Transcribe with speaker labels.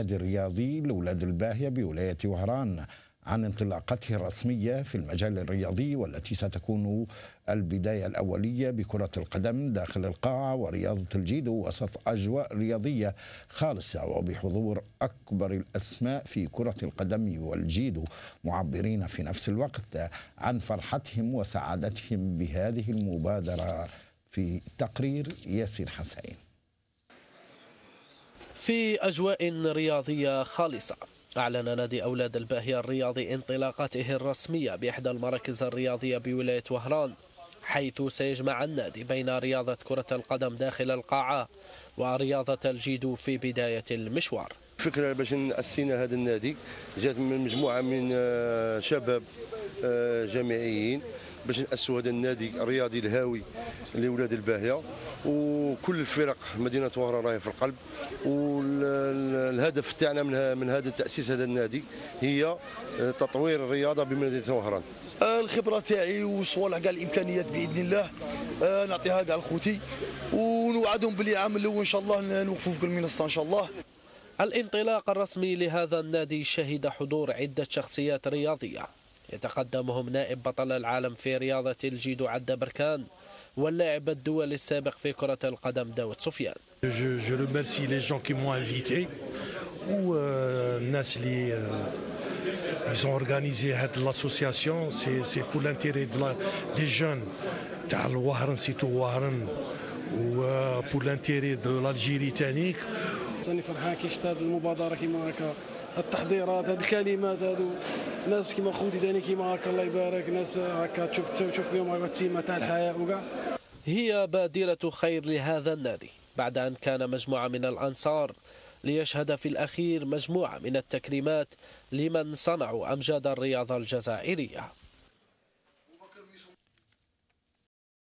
Speaker 1: النادي الرياضي لولاد الباهية بولاية وهران عن انطلاقته الرسمية في المجال الرياضي والتي ستكون البداية الأولية بكرة القدم داخل القاعة ورياضة الجيدو وسط أجواء رياضية خالصة وبحضور أكبر الأسماء في كرة القدم والجيدو معبرين في نفس الوقت عن فرحتهم وسعادتهم بهذه المبادرة في تقرير ياسر حسين.
Speaker 2: في أجواء رياضية خالصة. أعلن نادي أولاد الباهية الرياضي انطلاقته الرسمية بإحدى المراكز الرياضية بولاية وهران حيث سيجمع النادي بين رياضة كرة القدم داخل القاعة ورياضة الجيدو في بداية المشوار.
Speaker 3: فكرة باش أسينا هذا النادي جات من مجموعة من آه، شباب آه، جامعيين باش نأسوا هذا النادي الرياضي الهاوي لأولاد الباهية. وكل الفرق مدينة وهران راهي في القلب. والهدف تاعنا من من هذا تأسيس هذا النادي هي آه، تطوير الرياضة بمدينة وهران
Speaker 4: الخبرة تاعي وصوالح كاع الإمكانيات بإذن الله آه، نعطيها كاع لخوتي ونوعدهم باللي العام الأول إن شاء الله نوقفوا في المنصة إن شاء الله.
Speaker 2: الانطلاق الرسمي لهذا النادي شهد حضور عدة شخصيات رياضية. يتقدمهم نائب بطل العالم في رياضة الجيدو عدة بركان واللاعب الدولي السابق في كرة القدم داود سفيان.
Speaker 5: Je, je remercie les gens qui m'ont invité ou euh, الناس اللي euh, ils ont organisé هاد l'association. C'est c'est pour l'intérêt de la, des jeunes. تاع الوهران surtout وهران. و euh, pour l'intérêt de l'Algérie تانيك.
Speaker 6: راني فرحان كي شفت هذه المبادرة كيما هكا. التحضيرات هذه الكلمات هذو ناس كيما خوتي ثاني كيما هكا الله يبارك ناس هكا تشوف تشوف فيهم التيمه تاع الحياة وكاع.
Speaker 2: هي بادرة خير لهذا النادي. بعد أن كان مجموعة من الأنصار ليشهد في الأخير مجموعة من التكريمات لمن صنعوا أمجاد الرياضة الجزائرية.